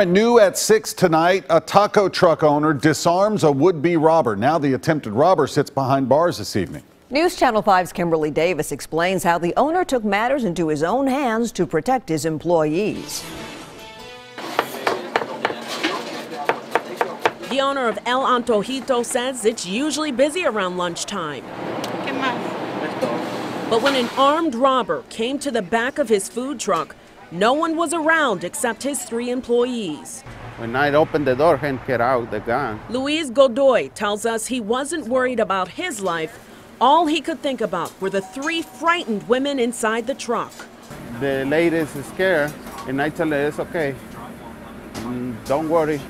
All right, new at 6 tonight, a taco truck owner disarms a would-be robber. Now the attempted robber sits behind bars this evening. News Channel 5's Kimberly Davis explains how the owner took matters into his own hands to protect his employees. The owner of El Antojito says it's usually busy around lunchtime. But when an armed robber came to the back of his food truck, no one was around except his three employees. When I opened the door and get out the gun. Luis Godoy tells us he wasn't worried about his life. All he could think about were the three frightened women inside the truck. The lady is scared, and I tell her it's okay. Mm, don't worry.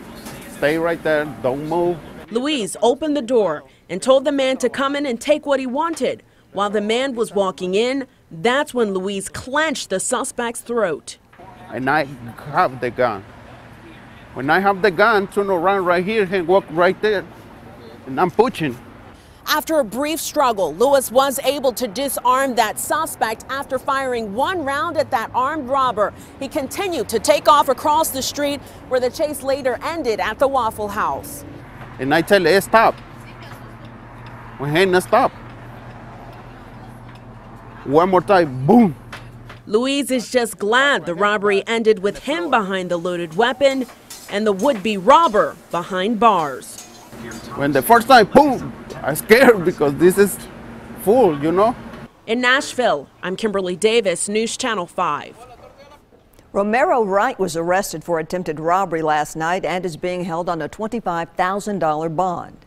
Stay right there. Don't move. Luis opened the door and told the man to come in and take what he wanted. While the man was walking in, that's when Luis clenched the suspect's throat. And I have the gun. When I have the gun, turn around right here and walk right there. And I'm pushing. After a brief struggle, Luis was able to disarm that suspect after firing one round at that armed robber. He continued to take off across the street where the chase later ended at the Waffle House. And I tell her, stop. When he stop. One more time, boom. Luis is just glad the robbery ended with him behind the loaded weapon and the would-be robber behind bars. When the first time, boom, I scared because this is full, you know. In Nashville, I'm Kimberly Davis, News Channel 5. Romero Wright was arrested for attempted robbery last night and is being held on a $25,000 bond.